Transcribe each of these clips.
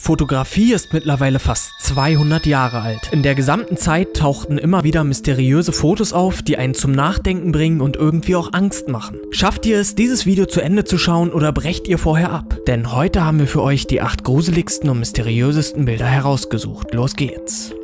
Fotografie ist mittlerweile fast 200 Jahre alt. In der gesamten Zeit tauchten immer wieder mysteriöse Fotos auf, die einen zum Nachdenken bringen und irgendwie auch Angst machen. Schafft ihr es, dieses Video zu Ende zu schauen oder brecht ihr vorher ab? Denn heute haben wir für euch die acht gruseligsten und mysteriösesten Bilder herausgesucht. Los geht's.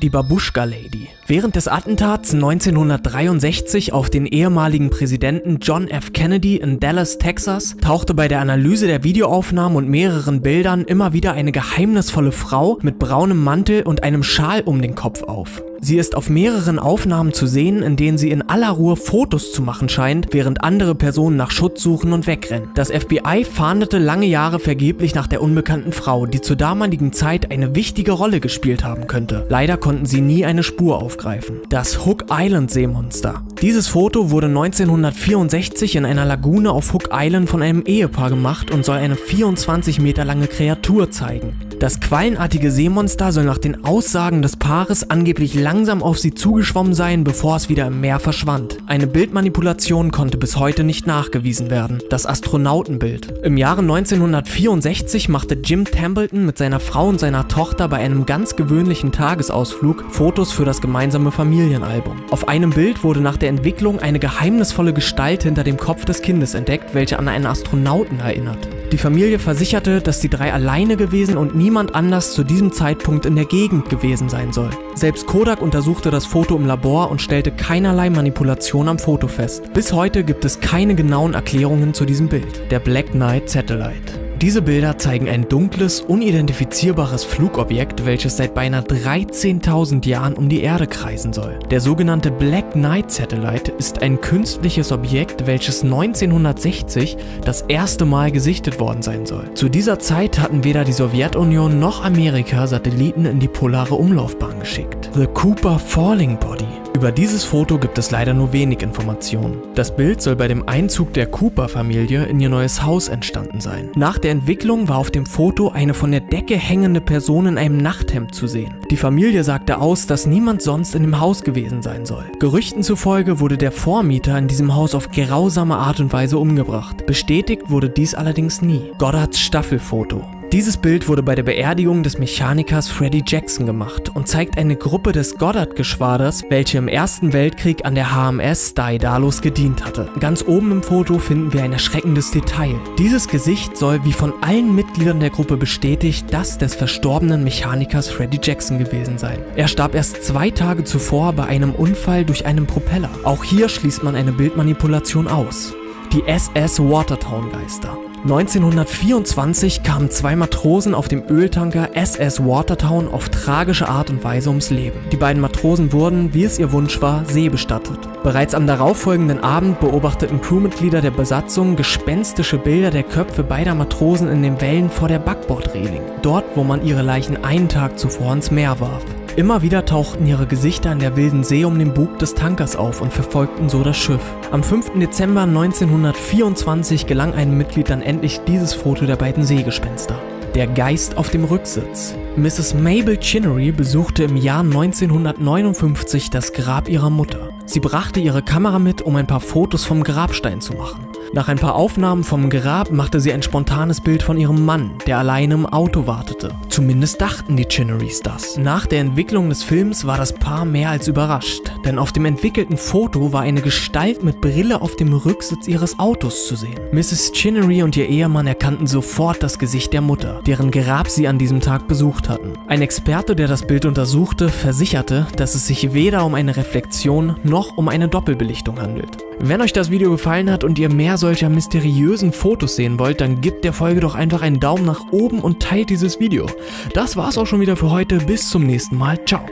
Die Babuschka Lady. Während des Attentats 1963 auf den ehemaligen Präsidenten John F. Kennedy in Dallas, Texas, tauchte bei der Analyse der Videoaufnahmen und mehreren Bildern immer wieder eine geheimnisvolle Frau mit braunem Mantel und einem Schal um den Kopf auf. Sie ist auf mehreren Aufnahmen zu sehen, in denen sie in aller Ruhe Fotos zu machen scheint, während andere Personen nach Schutz suchen und wegrennen. Das FBI fahndete lange Jahre vergeblich nach der unbekannten Frau, die zur damaligen Zeit eine wichtige Rolle gespielt haben könnte. Leider konnten sie nie eine Spur aufgreifen. Das Hook Island Seemonster. Dieses Foto wurde 1964 in einer Lagune auf Hook Island von einem Ehepaar gemacht und soll eine 24 Meter lange Kreatur zeigen. Das quallenartige Seemonster soll nach den Aussagen des Paares angeblich langsam auf sie zugeschwommen sein, bevor es wieder im Meer verschwand. Eine Bildmanipulation konnte bis heute nicht nachgewiesen werden. Das Astronautenbild. Im Jahre 1964 machte Jim Templeton mit seiner Frau und seiner Tochter bei einem ganz gewöhnlichen Tagesausflug Fotos für das gemeinsame Familienalbum. Auf einem Bild wurde nach der Entwicklung eine geheimnisvolle Gestalt hinter dem Kopf des Kindes entdeckt, welche an einen Astronauten erinnert. Die Familie versicherte, dass die drei alleine gewesen und niemand anders zu diesem Zeitpunkt in der Gegend gewesen sein soll. Selbst Kodak untersuchte das Foto im Labor und stellte keinerlei Manipulation am Foto fest. Bis heute gibt es keine genauen Erklärungen zu diesem Bild. Der Black Knight Satellite. Diese Bilder zeigen ein dunkles, unidentifizierbares Flugobjekt, welches seit beinahe 13.000 Jahren um die Erde kreisen soll. Der sogenannte Black Knight Satellite ist ein künstliches Objekt, welches 1960 das erste Mal gesichtet worden sein soll. Zu dieser Zeit hatten weder die Sowjetunion noch Amerika Satelliten in die polare Umlaufbahn geschickt. The Cooper Falling Body über dieses Foto gibt es leider nur wenig Informationen. Das Bild soll bei dem Einzug der Cooper-Familie in ihr neues Haus entstanden sein. Nach der Entwicklung war auf dem Foto eine von der Decke hängende Person in einem Nachthemd zu sehen. Die Familie sagte aus, dass niemand sonst in dem Haus gewesen sein soll. Gerüchten zufolge wurde der Vormieter in diesem Haus auf grausame Art und Weise umgebracht. Bestätigt wurde dies allerdings nie. Goddards Staffelfoto. Dieses Bild wurde bei der Beerdigung des Mechanikers Freddie Jackson gemacht und zeigt eine Gruppe des Goddard-Geschwaders, welche im Ersten Weltkrieg an der HMS Daedalus gedient hatte. Ganz oben im Foto finden wir ein erschreckendes Detail. Dieses Gesicht soll wie von allen Mitgliedern der Gruppe bestätigt das des verstorbenen Mechanikers Freddie Jackson gewesen sein. Er starb erst zwei Tage zuvor bei einem Unfall durch einen Propeller. Auch hier schließt man eine Bildmanipulation aus. Die SS Watertown Geister. 1924 kamen zwei Matrosen auf dem Öltanker SS Watertown auf tragische Art und Weise ums Leben. Die beiden Matrosen wurden, wie es ihr Wunsch war, seebestattet. Bereits am darauffolgenden Abend beobachteten Crewmitglieder der Besatzung gespenstische Bilder der Köpfe beider Matrosen in den Wellen vor der Backbordreling, dort wo man ihre Leichen einen Tag zuvor ins Meer warf. Immer wieder tauchten ihre Gesichter in der wilden See um den Bug des Tankers auf und verfolgten so das Schiff. Am 5. Dezember 1924 gelang einem Mitglied dann endlich dieses Foto der beiden Seegespenster. Der Geist auf dem Rücksitz. Mrs. Mabel Chinnery besuchte im Jahr 1959 das Grab ihrer Mutter. Sie brachte ihre Kamera mit, um ein paar Fotos vom Grabstein zu machen. Nach ein paar Aufnahmen vom Grab machte sie ein spontanes Bild von ihrem Mann, der alleine im Auto wartete. Zumindest dachten die Chinnerys das. Nach der Entwicklung des Films war das Paar mehr als überrascht, denn auf dem entwickelten Foto war eine Gestalt mit Brille auf dem Rücksitz ihres Autos zu sehen. Mrs. Chinnery und ihr Ehemann erkannten sofort das Gesicht der Mutter, deren Grab sie an diesem Tag besucht hatten. Ein Experte, der das Bild untersuchte, versicherte, dass es sich weder um eine Reflexion noch um eine Doppelbelichtung handelt. Wenn euch das Video gefallen hat und ihr mehr solcher mysteriösen Fotos sehen wollt, dann gebt der Folge doch einfach einen Daumen nach oben und teilt dieses Video. Das war's auch schon wieder für heute. Bis zum nächsten Mal. Ciao.